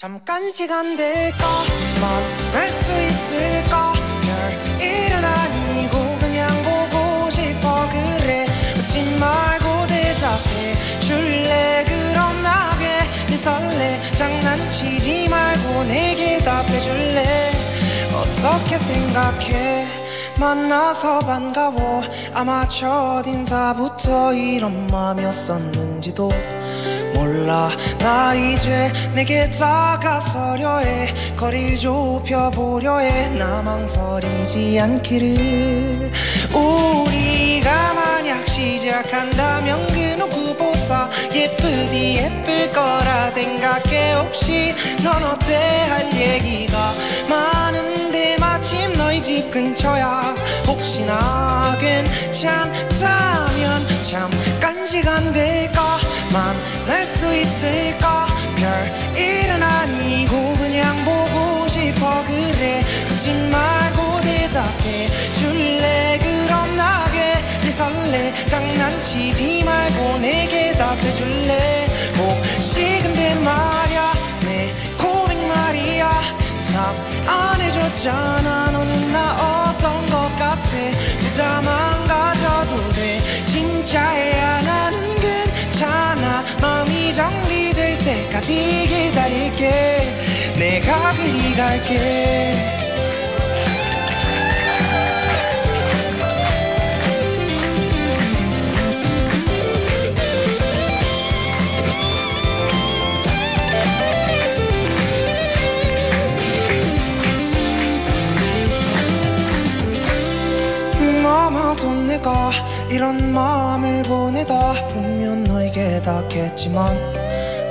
잠깐 시간 될까 만날 수 있을까 별 일은 아니고 그냥 보고 싶어 그래. 웃지 말고 대답해. 줄래? 그럼 나 괜히 설레 장난치지 말고 내게 답해 줄래? 어떻게 생각해? 만나서 반가워. 아마 첫 인사부터 이런 맘이었었는지도 몰라. 나 이제 내게 다가서려 해. 거리를 좁혀보려 해나 망설이지 않기를. 우리가 만약 시작한다면 그 누구보다 예쁘디 예쁠 거라 생각해. 혹시 넌 어때? 할 얘기가 많은데 마침 너희 집 근처야. 혹시나 괜찮다면 잠 네 설레 장난치지 말고 내게 답해 줄래? 혹시 근데 말야 내 고백 말이야. 답 안 해줬잖아. 너는 나 어떤 것 같아? 부담 안 가져도 돼. 진짜야 나는 괜찮아. 마음이 정리될 때까지 기다릴게. 내가 그리 갈게 아마도 내가 이런 마음을 보내다 보면 너에게 닿겠지만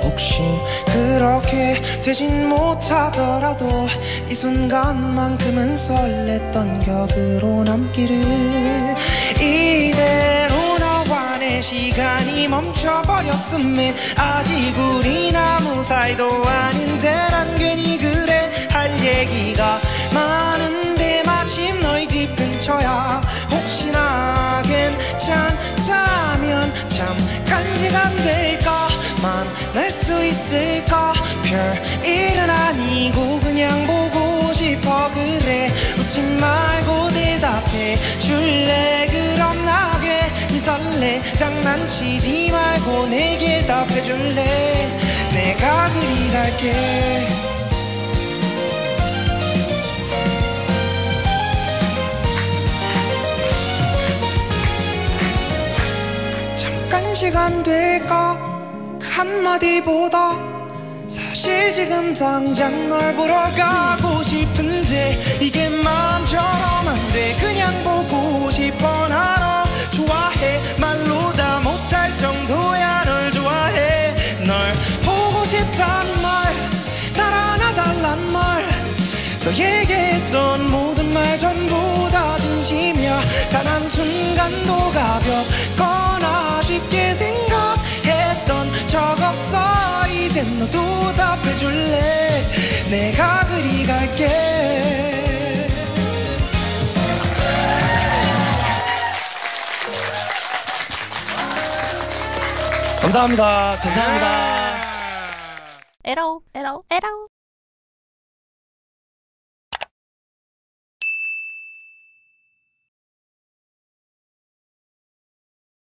혹시 그렇게 되진 못하더라도 이 순간만큼은 설렜던 격으로 남기를 이대로 너와 내 시간이 멈춰버렸음에 아직 우린 아무 사이도 아닌데 난 괜히 그래 할 얘기가 만날 수 있을까 별일은 아니고 그냥 보고 싶어. 그래 웃지 말고 대답해 줄래? 그럼 나 괜히 설레. 장난치지 말고 내게 답해 줄래? 내가 그리 갈게. 시간 될까 그 한마디보다 사실 지금 당장 널 보러 가고 싶은데 이게 마음처럼 안 돼. 그냥 보고 싶어 나너 좋아해. 말로 다 못할 정도야 널 좋아해. 널 보고 싶단 말 달아나달란 말. 너에게 했던 모든 말 전부 다 진심이야. 단 한순간도 가볍 내가 그리 갈게 감사합니다. 감사합니다. 에러 에러 에러